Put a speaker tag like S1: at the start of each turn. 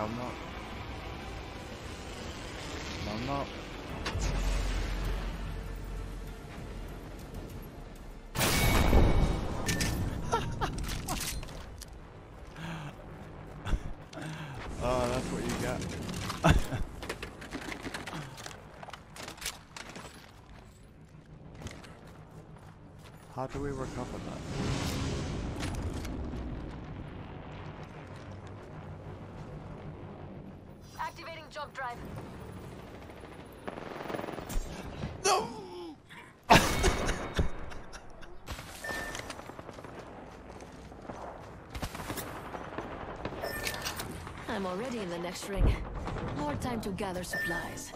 S1: I'm. No, I'm not. oh, that's what you get. How do we recover that?
S2: Activating jump drive.
S1: No!
S2: I'm already in the next ring. More time to gather supplies.